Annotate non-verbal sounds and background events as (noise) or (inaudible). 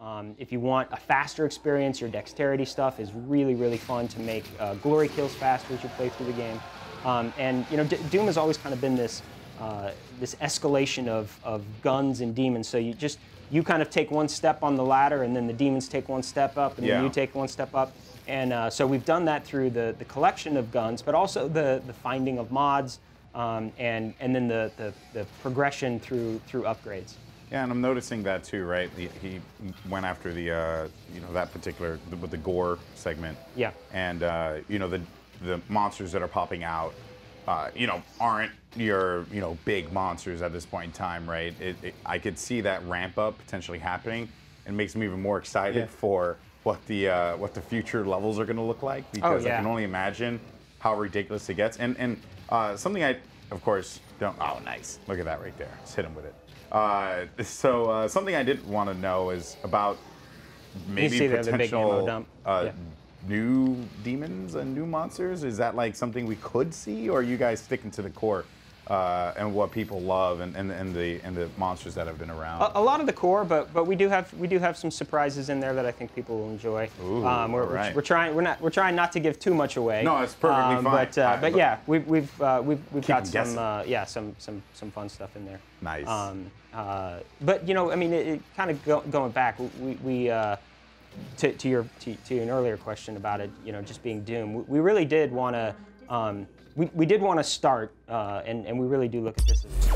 Um, if you want a faster experience, your dexterity stuff is really, really fun to make uh, glory kills faster as you play through the game. Um, and you know, D Doom has always kind of been this uh, this escalation of, of guns and demons. So you just you kind of take one step on the ladder, and then the demons take one step up, and Yeah. then you take one step up. And uh, so we've done that through the, the collection of guns, but also the, the finding of mods, um, and and then the, the, the progression through through upgrades. Yeah, and I'm noticing that too, right? He, he went after the, uh, you know, that particular with the gore segment. Yeah. And uh, you know the the monsters that are popping out, uh, you know, aren't your you know big monsters at this point in time, right? It, it, I could see that ramp up potentially happening, and makes me even more excited Yeah. for what the uh, what the future levels are going to look like because I yeah. can only imagine how ridiculous it gets. And and uh, something I, of course, don't. Oh, nice! Look at that right there. Just hit him with it. Uh, (laughs) so uh, something I did want to know is about maybe see there the potential uh, Yeah. new demons and new monsters. Is that like something we could see, or are you guys sticking to the core? Uh, and what people love, and, and, and the and the monsters that have been around. A, a lot of the core, but but we do have we do have some surprises in there that I think people will enjoy. Ooh, um, we're, right. we're, we're trying we're not we're trying not to give too much away. No, it's perfectly um, fine. But uh, I- but yeah, we've we've uh, we've, we've got some uh, yeah some some some fun stuff in there. Nice. Um, uh, but you know, I mean, it, it kind of go, going back, we we. Uh, to, to your to, to an earlier question about it, you know, just being Doom, we, we really did want to, um, we, did want to start, uh, and, and we really do look at this as